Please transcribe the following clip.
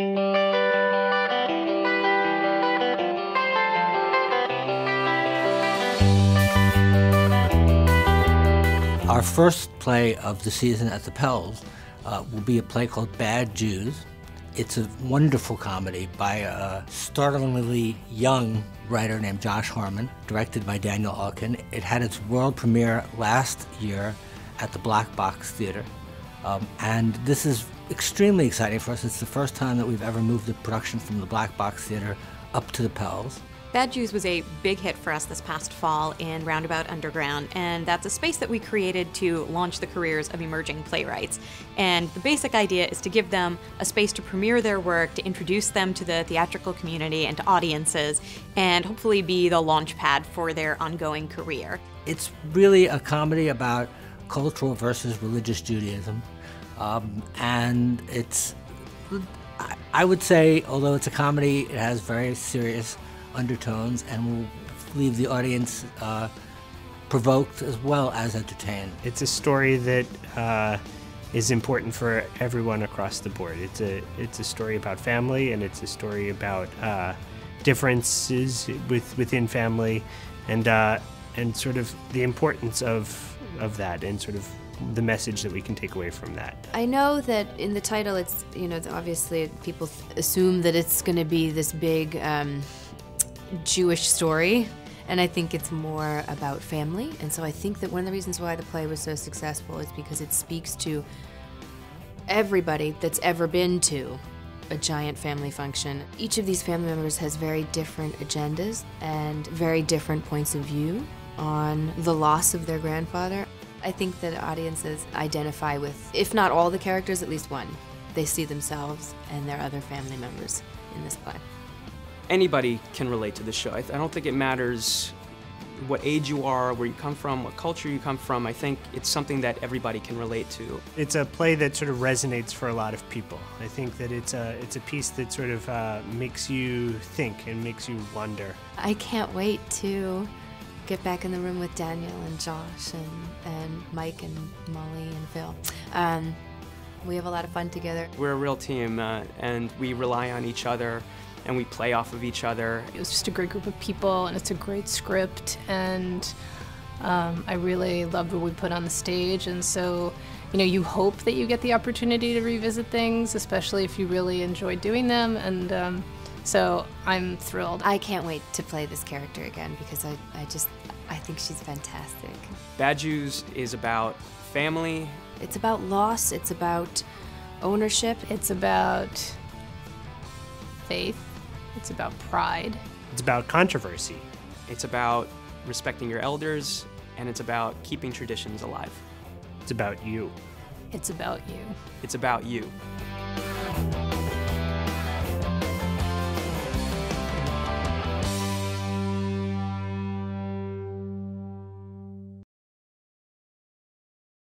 Our first play of the season at the Pels uh, will be a play called Bad Jews. It's a wonderful comedy by a startlingly young writer named Josh Harmon, directed by Daniel Aukin. It had its world premiere last year at the Black Box Theater. Um, and this is extremely exciting for us. It's the first time that we've ever moved the production from the Black Box Theater up to the Pels. Bad Jews was a big hit for us this past fall in Roundabout Underground, and that's a space that we created to launch the careers of emerging playwrights. And the basic idea is to give them a space to premiere their work, to introduce them to the theatrical community and to audiences, and hopefully be the launch pad for their ongoing career. It's really a comedy about cultural versus religious Judaism. Um, and it's, I would say, although it's a comedy, it has very serious undertones and will leave the audience uh, provoked as well as entertained. It's a story that uh, is important for everyone across the board. It's a it's a story about family and it's a story about uh, differences with within family and uh, and sort of the importance of of that and sort of the message that we can take away from that. I know that in the title, it's you know obviously people assume that it's going to be this big. Um, Jewish story, and I think it's more about family. And so I think that one of the reasons why the play was so successful is because it speaks to everybody that's ever been to a giant family function. Each of these family members has very different agendas and very different points of view on the loss of their grandfather. I think that audiences identify with, if not all the characters, at least one. They see themselves and their other family members in this play anybody can relate to the show. I, I don't think it matters what age you are, where you come from, what culture you come from. I think it's something that everybody can relate to. It's a play that sort of resonates for a lot of people. I think that it's a it's a piece that sort of uh, makes you think and makes you wonder. I can't wait to get back in the room with Daniel and Josh and, and Mike and Molly and Phil. Um, we have a lot of fun together. We're a real team, uh, and we rely on each other and we play off of each other. It was just a great group of people, and it's a great script, and um, I really loved what we put on the stage, and so you know you hope that you get the opportunity to revisit things, especially if you really enjoy doing them, and um, so I'm thrilled. I can't wait to play this character again because I, I just I think she's fantastic. Bad Jews is about family. It's about loss. It's about ownership. It's about faith. It's about pride. It's about controversy. It's about respecting your elders, and it's about keeping traditions alive. It's about you. It's about you. It's about you.